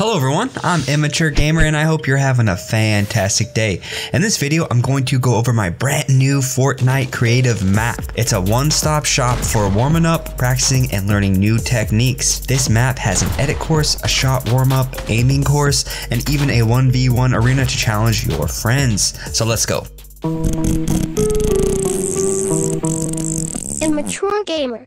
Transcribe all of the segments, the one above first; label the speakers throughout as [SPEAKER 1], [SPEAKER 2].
[SPEAKER 1] Hello everyone, I'm Immature Gamer and I hope you're having a fantastic day. In this video, I'm going to go over my brand new Fortnite creative map. It's a one-stop shop for warming up, practicing, and learning new techniques. This map has an edit course, a shot warm-up, aiming course, and even a 1v1 arena to challenge your friends. So let's go.
[SPEAKER 2] Immature Gamer.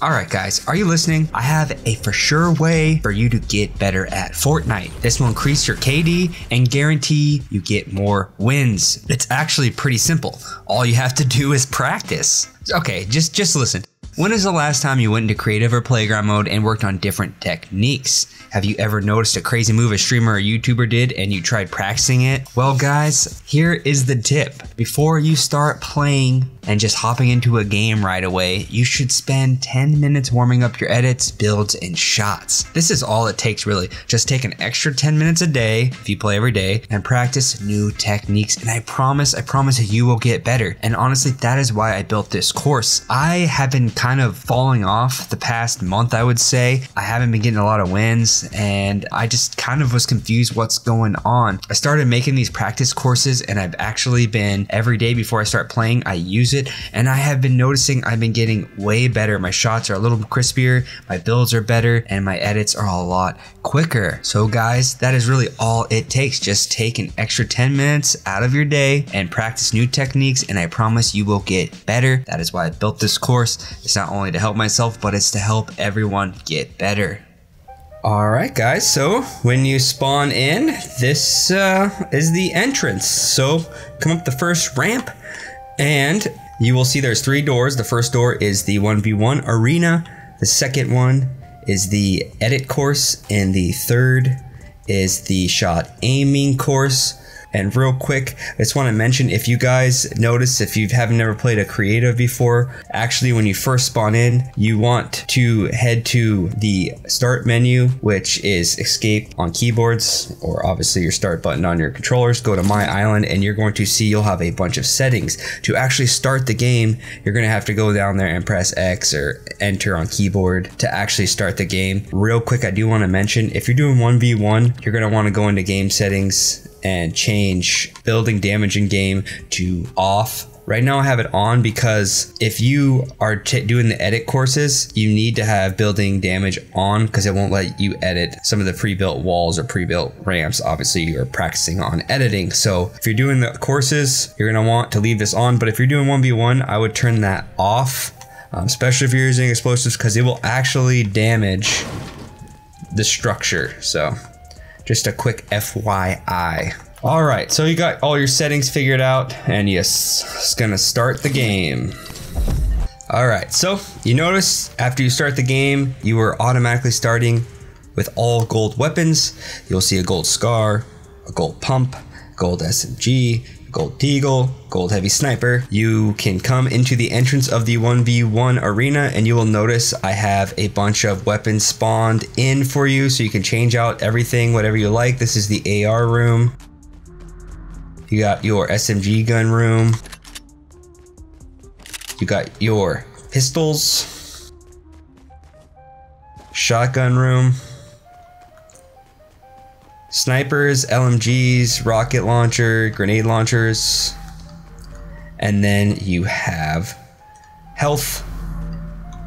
[SPEAKER 1] Alright guys, are you listening? I have a for sure way for you to get better at Fortnite. This will increase your KD and guarantee you get more wins. It's actually pretty simple. All you have to do is practice. Okay, just just listen. When is the last time you went into creative or playground mode and worked on different techniques? Have you ever noticed a crazy move a streamer or YouTuber did and you tried practicing it? Well guys, here is the tip. Before you start playing and just hopping into a game right away, you should spend 10 minutes warming up your edits, builds, and shots. This is all it takes really. Just take an extra 10 minutes a day, if you play every day, and practice new techniques. And I promise, I promise you will get better. And honestly, that is why I built this course. I have been kind of falling off the past month, I would say. I haven't been getting a lot of wins, and I just kind of was confused what's going on. I started making these practice courses, and I've actually been every day before I start playing, I use it it. And I have been noticing I've been getting way better. My shots are a little crispier, my builds are better, and my edits are a lot quicker. So guys, that is really all it takes. Just take an extra 10 minutes out of your day and practice new techniques and I promise you will get better. That is why I built this course. It's not only to help myself, but it's to help everyone get better. Alright guys, so when you spawn in, this uh, is the entrance. So come up the first ramp and you will see there's three doors. The first door is the 1v1 arena. The second one is the edit course. And the third is the shot aiming course. And real quick, I just want to mention if you guys notice, if you haven't never played a creative before, actually, when you first spawn in, you want to head to the start menu, which is escape on keyboards, or obviously your start button on your controllers. Go to my island, and you're going to see you'll have a bunch of settings. To actually start the game, you're going to have to go down there and press X or enter on keyboard to actually start the game. Real quick, I do want to mention if you're doing 1v1, you're going to want to go into game settings and change building damage in game to off. Right now I have it on because if you are doing the edit courses, you need to have building damage on because it won't let you edit some of the pre-built walls or pre-built ramps. Obviously you're practicing on editing. So if you're doing the courses, you're gonna want to leave this on. But if you're doing 1v1, I would turn that off, um, especially if you're using explosives because it will actually damage the structure. So just a quick FYI. All right, so you got all your settings figured out and yes, it's gonna start the game. All right, so you notice after you start the game, you are automatically starting with all gold weapons. You'll see a gold scar, a gold pump, gold SMG, Gold Deagle, Gold Heavy Sniper. You can come into the entrance of the 1v1 arena and you will notice I have a bunch of weapons spawned in for you so you can change out everything, whatever you like. This is the AR room. You got your SMG gun room. You got your pistols. Shotgun room snipers, LMGs, rocket launcher, grenade launchers. And then you have health,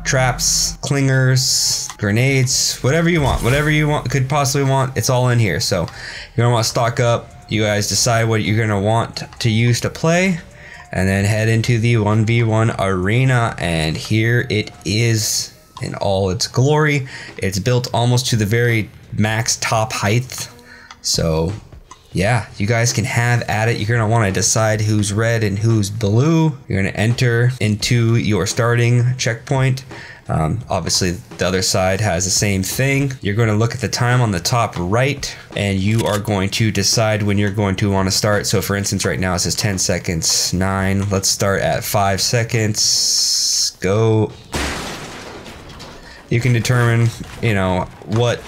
[SPEAKER 1] traps, clingers, grenades, whatever you want, whatever you want could possibly want, it's all in here. So you're gonna want to stock up. You guys decide what you're gonna want to use to play, and then head into the 1v1 arena. And here it is in all its glory. It's built almost to the very max top height so yeah, you guys can have at it. You're going to want to decide who's red and who's blue. You're going to enter into your starting checkpoint. Um, obviously, the other side has the same thing. You're going to look at the time on the top right, and you are going to decide when you're going to want to start. So, for instance, right now it says 10 seconds, 9. Let's start at 5 seconds. Go. You can determine, you know, what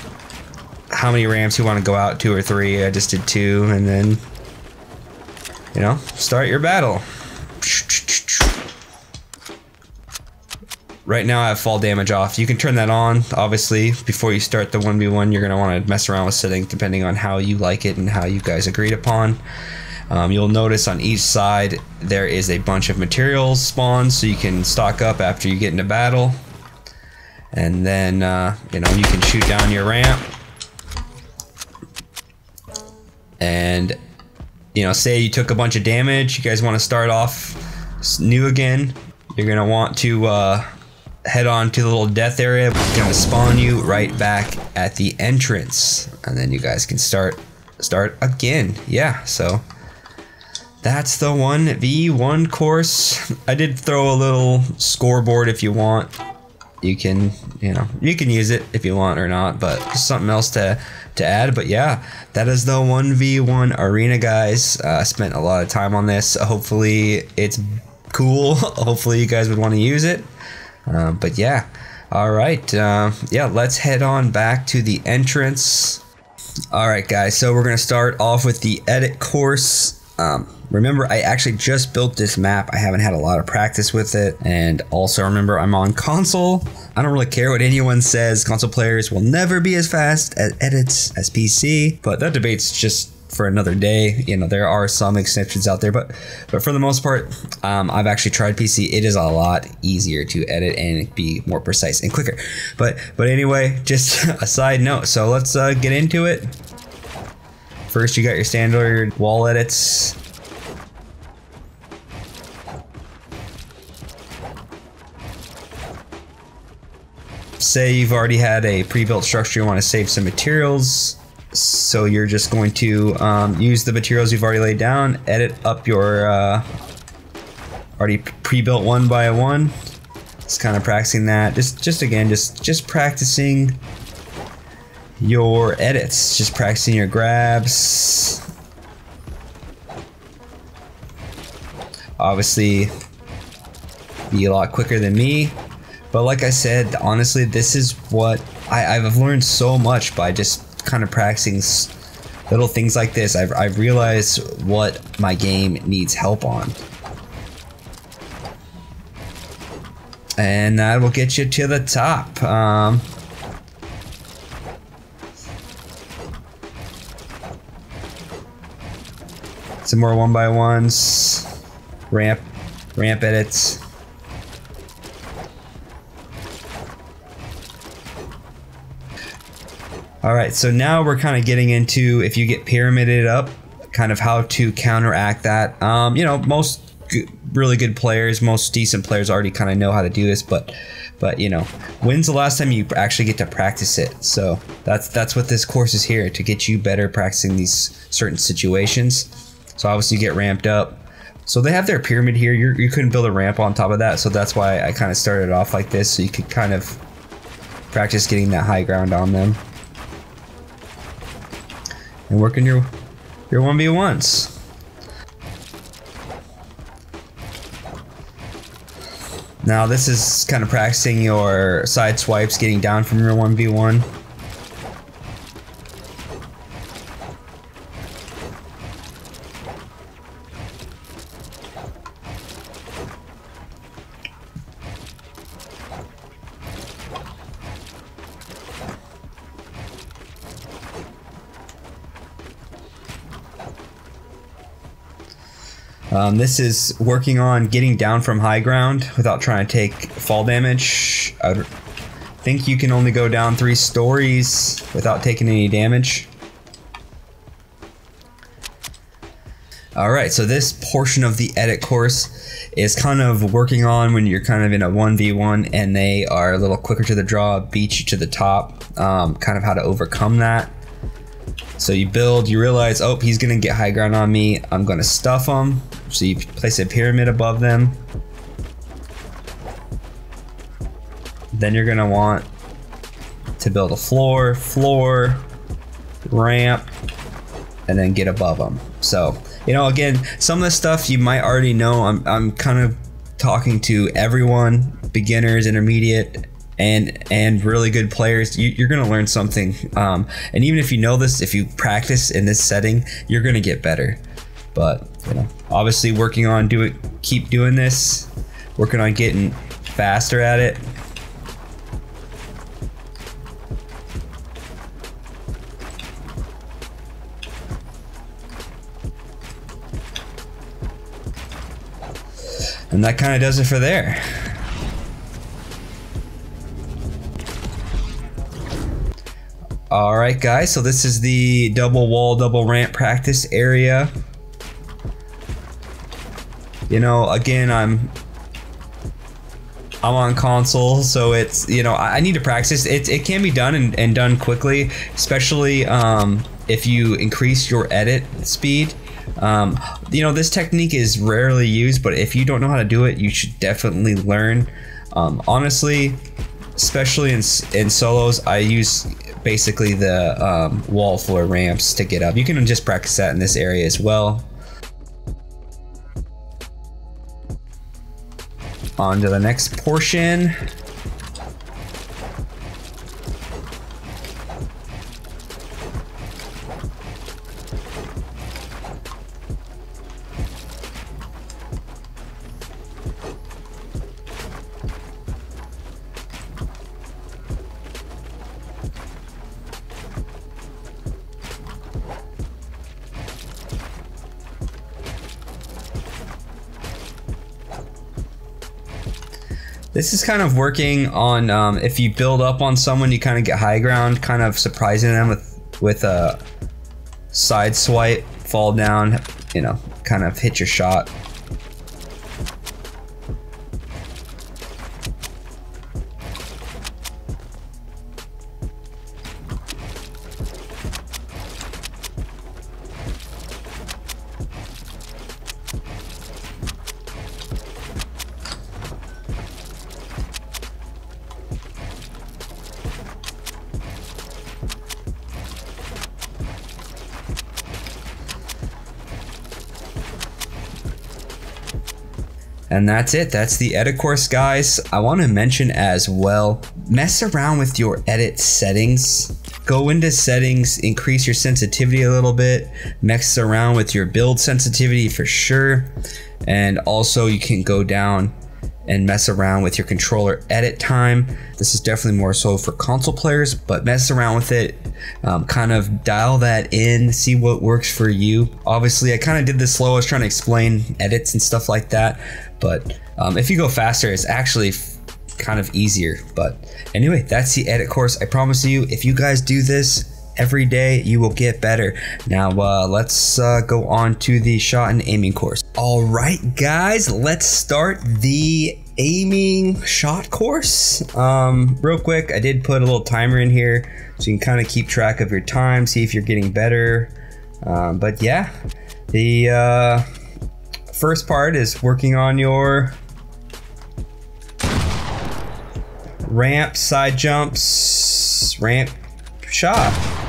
[SPEAKER 1] how many ramps you want to go out, two or three. I just did two, and then, you know, start your battle. right now I have fall damage off. You can turn that on, obviously, before you start the 1v1. You're going to want to mess around with setting depending on how you like it and how you guys agreed upon. Um, you'll notice on each side there is a bunch of materials spawned so you can stock up after you get into battle. And then, uh, you know, you can shoot down your ramp. And, you know, say you took a bunch of damage, you guys want to start off new again. You're to want to uh, head on to the little death area. It's to spawn you right back at the entrance. And then you guys can start start again. Yeah, so that's the 1v1 course. I did throw a little scoreboard if you want. You can, you know, you can use it if you want or not, but something else to to add. But yeah, that is the 1v1 arena, guys. Uh, spent a lot of time on this. Hopefully it's cool. Hopefully you guys would want to use it. Uh, but yeah, all right. Uh, yeah, let's head on back to the entrance. All right, guys. So we're gonna start off with the edit course. Um, remember, I actually just built this map. I haven't had a lot of practice with it. And also remember, I'm on console. I don't really care what anyone says. Console players will never be as fast at edits as PC. But that debate's just for another day. You know, there are some exceptions out there, but but for the most part, um, I've actually tried PC. It is a lot easier to edit and be more precise and quicker. But but anyway, just a side note. So let's uh, get into it. First, you got your standard wall edits. Say you've already had a pre-built structure, you want to save some materials. So you're just going to um, use the materials you've already laid down, edit up your uh, already pre-built one by one. Just kind of practicing that. Just, just again, just, just practicing your edits, just practicing your grabs. Obviously, be a lot quicker than me. But like I said, honestly, this is what I, I've learned so much by just kind of practicing little things like this. I've, I've realized what my game needs help on. And that will get you to the top. Um, Some more one by ones. Ramp, ramp edits. All right, so now we're kind of getting into if you get pyramided up, kind of how to counteract that. Um, you know, most really good players, most decent players already kind of know how to do this, but but you know, when's the last time you actually get to practice it? So that's that's what this course is here to get you better practicing these certain situations. So obviously you get ramped up. So they have their pyramid here. You're, you couldn't build a ramp on top of that. So that's why I kind of started off like this. So you could kind of practice getting that high ground on them. And working your, your 1v1s. Now this is kind of practicing your side swipes, getting down from your 1v1. Um, this is working on getting down from high ground without trying to take fall damage. I think you can only go down three stories without taking any damage. Alright, so this portion of the edit course is kind of working on when you're kind of in a 1v1 and they are a little quicker to the draw, beat you to the top, um, kind of how to overcome that. So you build, you realize, oh, he's gonna get high ground on me. I'm gonna stuff him. So you place a pyramid above them. Then you're gonna want to build a floor, floor, ramp, and then get above them. So, you know, again, some of the stuff you might already know. I'm, I'm kind of talking to everyone, beginners, intermediate, and and really good players, you, are going to learn something. Um, and even if you know this, if you practice in this setting, you're going to get better. But you know, obviously, working on do it, keep doing this, working on getting faster at it. And that kind of does it for there. All right, guys, so this is the double wall, double ramp practice area. You know, again, I'm I'm on console, so it's you know I, need to practice. It it can be done and, and done quickly, especially um, if you increase your edit speed. Um, you know, this technique is rarely used, but if you don't know how to do it, you should definitely learn. Um, honestly, especially in, in solos, I use basically the um, wall floor ramps to get up. You can just practice that in this area as well. On to the next portion. This is kind of working on um, if you build up on someone, you kind of get high ground, kind of surprising them with with a side swipe, fall down, you know, kind of hit your shot. And that's it. That's the edit course, guys. I want to mention as well, mess around with your edit settings. Go into settings, increase your sensitivity a little bit, mess around with your build sensitivity for sure. And also you can go down and mess around with your controller edit time. This is definitely more so for console players, but mess around with it, um, kind of dial that in, see what works for you. Obviously, I kind of did this slow. I was trying to explain edits and stuff like that, but um, if you go faster, it's actually kind of easier. But anyway, that's the edit course. I promise you, if you guys do this, every day you will get better now uh, let's uh, go on to the shot and aiming course all right guys let's start the aiming shot course. Um, real quick I did put a little timer in here so you can kind of keep track of your time see if you're getting better. Um, but yeah the uh, first part is working on your ramp side jumps ramp shot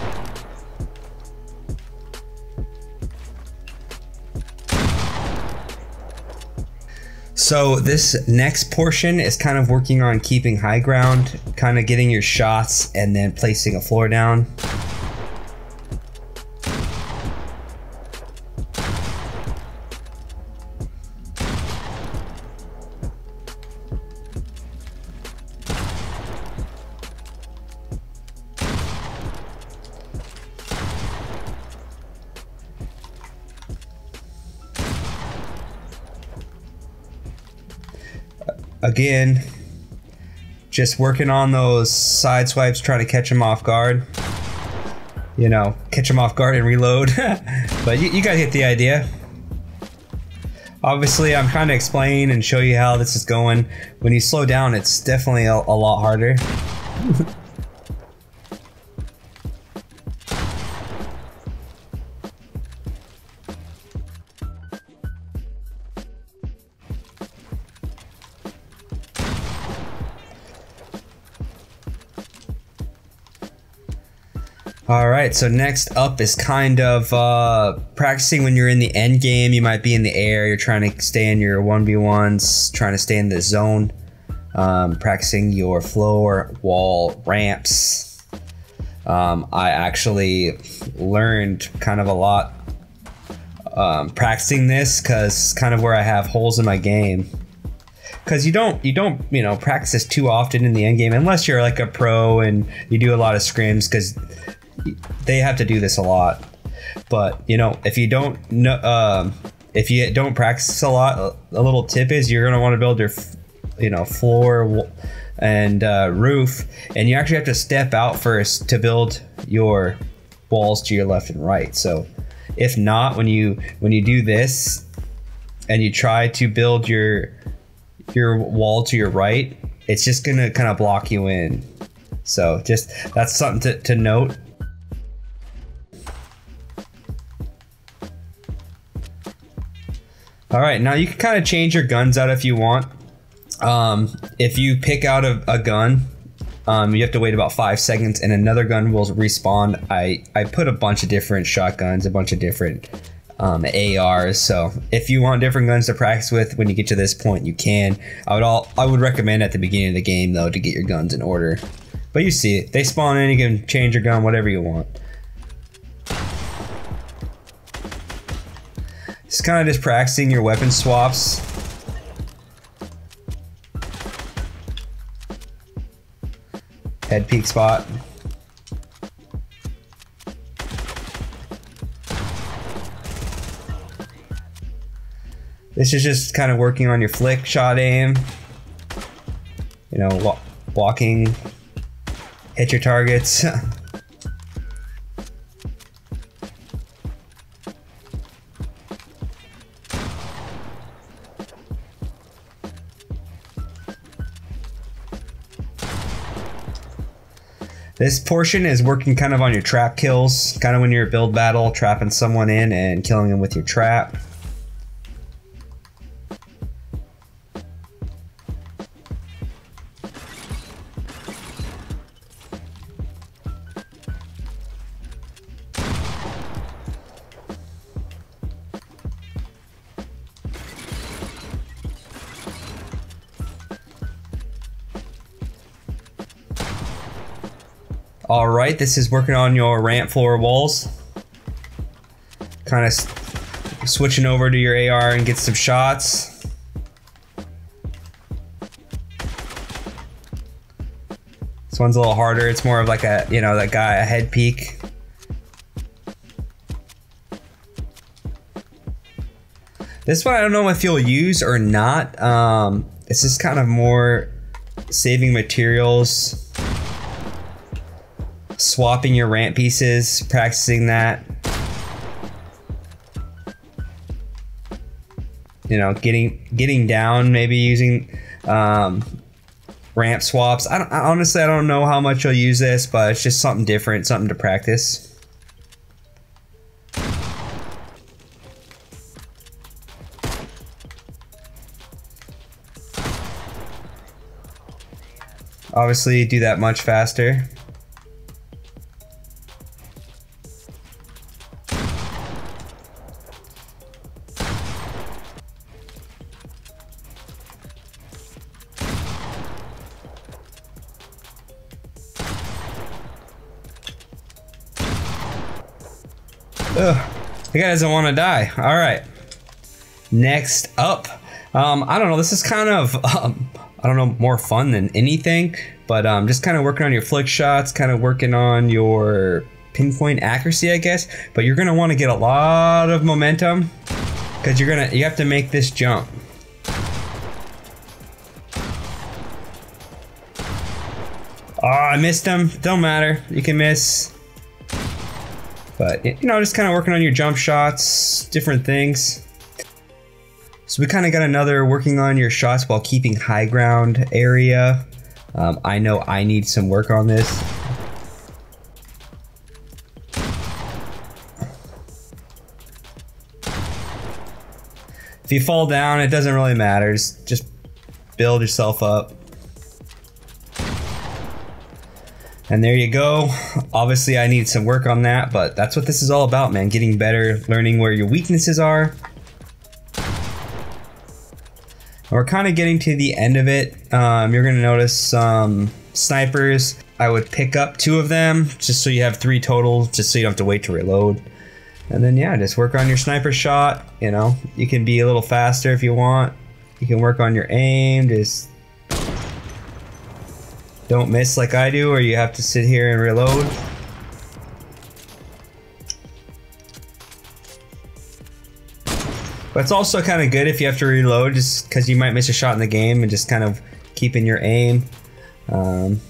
[SPEAKER 1] So this next portion is kind of working on keeping high ground, kind of getting your shots and then placing a floor down. Again, just working on those side swipes, trying to catch him off guard. You know, catch him off guard and reload. but you, you guys get the idea. Obviously, I'm trying to explain and show you how this is going. When you slow down, it's definitely a, a lot harder. right, so next up is kind of uh, practicing when you're in the end game. You might be in the air, you're trying to stay in your 1v1s, trying to stay in the zone, um, practicing your floor, wall, ramps. Um, I actually learned kind of a lot um, practicing this because kind of where I have holes in my game. because you don't you don't you know practice this too often in the end game unless you're like a pro and you do a lot of scrims because they have to do this a lot. But you know if you don't know um, if you don't practice a lot, a little tip is you're gonna want to build your you know floor and uh, roof, and you actually have to step out first to build your walls to your left and right. So if not, when you when you do this and you try to build your your wall to your right, it's just gonna kind of block you in. So just that's something to, to note. All right, now you can kind of change your guns out if you want. Um, if you pick out a, a gun, um, you have to wait about five seconds, and another gun will respawn. I I put a bunch of different shotguns, a bunch of different um, ARs. So if you want different guns to practice with when you get to this point, you can. I would all I would recommend at the beginning of the game though to get your guns in order. But you see they spawn in. You can change your gun, whatever you want. It's kind of just practicing your weapon swaps. Head peek spot. This is just kind of working on your flick shot aim. You know, walking, hit your targets. This portion is working kind of on your trap kills, kind of when you're build battle, trapping someone in and killing them with your trap. All right, this is working on your ramp floor walls. Kind of switching over to your AR and get some shots. This one's a little harder. It's more of like a, you know, that guy, a head peek. This one I don't know if you'll use or not. Um, it's just kind of more saving materials swapping your ramp pieces, practicing that. You know, getting getting down, maybe using um, ramp swaps. I, I honestly I don't know how much you'll use this, but it's just something different, something to practice. Obviously, do that much faster. Ugh, the guy doesn't want to die. All right. Next up, um, I don't know. This is kind of, um, I don't know, more fun than anything, but um, just kind of working on your flick shots, kind of working on your pinpoint accuracy, I guess. But you're gonna want to get a lot of momentum because you're gonna, you have to make this jump. Oh, I missed him. Don't matter. You can miss. But, you know, just kind of working on your jump shots, different things. So we kind of got another working on your shots while keeping high ground area. Um, I know I need some work on this. If you fall down, it doesn't really matter. Just, just build yourself up. And there you go. Obviously, I need some work on that, but that's what this is all about, man. Getting better, learning where your weaknesses are. We're kind of getting to the end of it. Um, you're going to notice some snipers. I would pick up two of them, just so you have three total, just so you don't have to wait to reload. And then, yeah, just work on your sniper shot. You know, you can be a little faster if you want. You can work on your aim, just don't miss like I do, or you have to sit here and reload. But it's also kind of good if you have to reload, just because you might miss a shot in the game and just kind of keeping your aim. Um,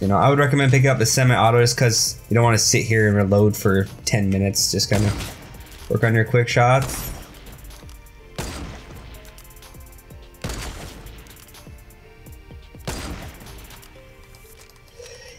[SPEAKER 1] you know, I would recommend picking up the semi-auto just because you don't want to sit here and reload for 10 minutes. Just kind of work on your quick shots.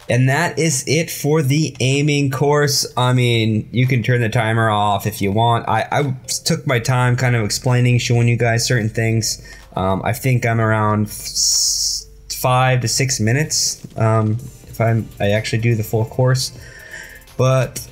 [SPEAKER 1] And that is it for the aiming course. I mean, you can turn the timer off if you want. I, I took my time kind of explaining, showing you guys certain things. Um, I think I'm around five to six minutes um, if I'm, I actually do the full course. But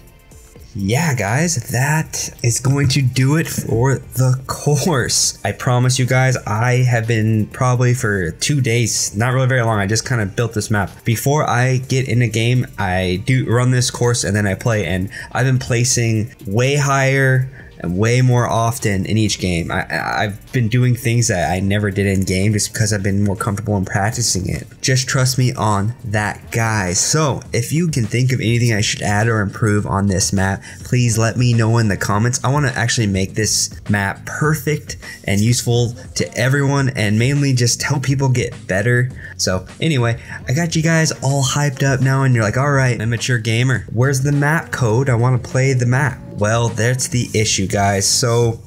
[SPEAKER 1] yeah, guys, that is going to do it for the course. I promise you guys, I have been probably for two days, not really very long. I just kind of built this map. Before I get in a game, I do run this course and then I play, and I've been placing way higher way more often in each game. I, have been doing things that I never did in game just because I've been more comfortable in practicing it. Just trust me on that, guys. So if you can think of anything I should add or improve on this map, please let me know in the comments. I want to actually make this map perfect and useful to everyone and mainly just help people get better. So anyway, I got you guys all hyped up now and you're like, all right, Immature Gamer, where's the map code? I want to play the map. Well, that's the issue, guys. So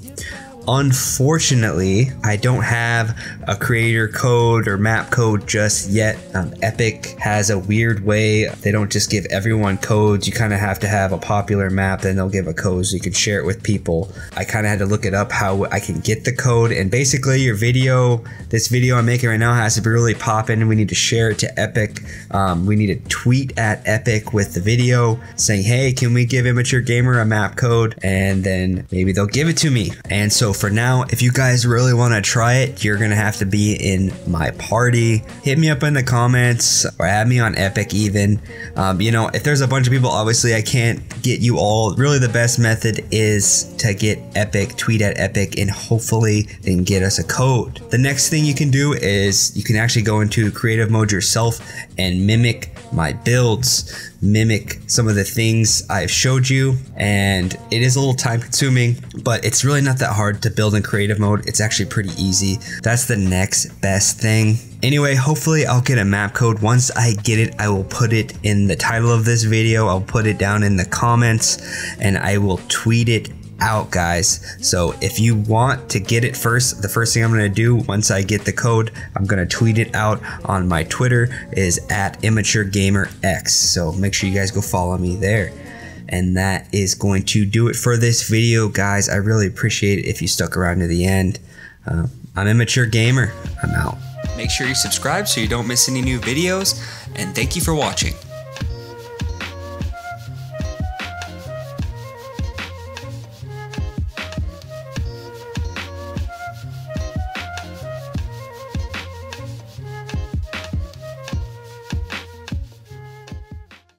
[SPEAKER 1] Unfortunately, I don't have a creator code or map code just yet. Um, Epic has a weird way. They don't just give everyone codes. You kind of have to have a popular map, then they'll give a code so you can share it with people. I kind of had to look it up how I can get the code. And basically, your video, this video I'm making right now, has to be really popping. We need to share it to Epic. Um, we need to tweet at Epic with the video saying, hey, can we give Immature Gamer a map code? And then maybe they'll give it to me. And so for now. If you guys really want to try it, you're going to have to be in my party. Hit me up in the comments or add me on Epic even. Um, you know, if there's a bunch of people, obviously I can't get you all. Really, the best method is to get Epic, tweet at Epic, and hopefully they can get us a code. The next thing you can do is you can actually go into creative mode yourself and mimic my builds mimic some of the things I've showed you and it is a little time consuming but it's really not that hard to build in creative mode. It's actually pretty easy. That's the next best thing. Anyway hopefully I'll get a map code. Once I get it I will put it in the title of this video. I'll put it down in the comments and I will tweet it out, guys. So if you want to get it first, the first thing I'm going to do once I get the code, I'm going to tweet it out on my Twitter is at immature gamer X. So make sure you guys go follow me there. And that is going to do it for this video, guys. I really appreciate it if you stuck around to the end. Uh, I'm Immature Gamer. I'm out. Make sure you subscribe so you don't miss any new videos. And thank you for watching.